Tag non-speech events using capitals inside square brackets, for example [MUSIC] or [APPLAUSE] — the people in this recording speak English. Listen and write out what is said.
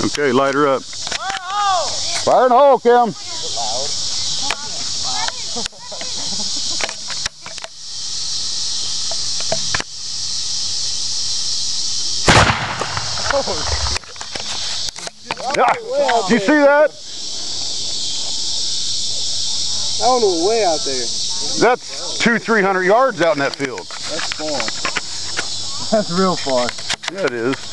Okay, light her up. Fire and the hole, Kim. Yeah. Did you see that? I don't way out there. That's two, three hundred yards out in that field. That's far. [LAUGHS] That's real far. Yeah, it is.